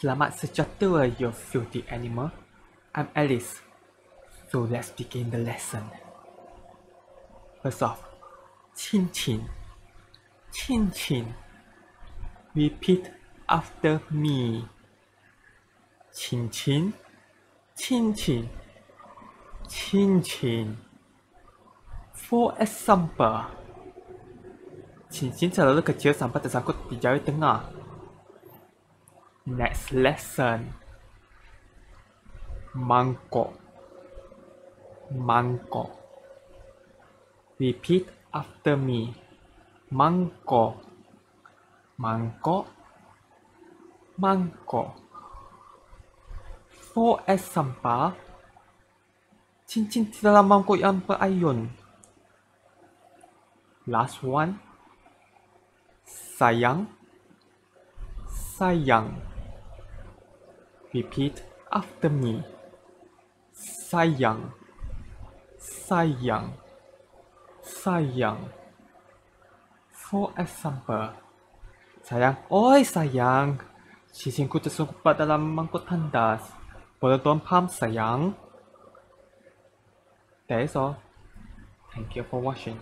Selamat sejahtera, you filthy animal. I'm Alice. So let's begin the lesson. First off, chin chin. Chin chin. Repeat after me. Chin chin. Chin chin. Chin chin. For example, cincin terlalu kecil sampai tersangkut di jari tengah. Next lesson. Mangkok. Mangkok. Repeat after me. Mangkok. Mangkok. Mangkok. For example, cincin di dalam mangkuk yang berayun. Last one. Sayang. Sayang. Repeat after me. Sayang. Sayang. Sayang. For example. Sayang. Oi sayang. Cicingku tersumpat dalam mangkuk tandas. Boleh tuan paham sayang? That is all. Thank you for watching.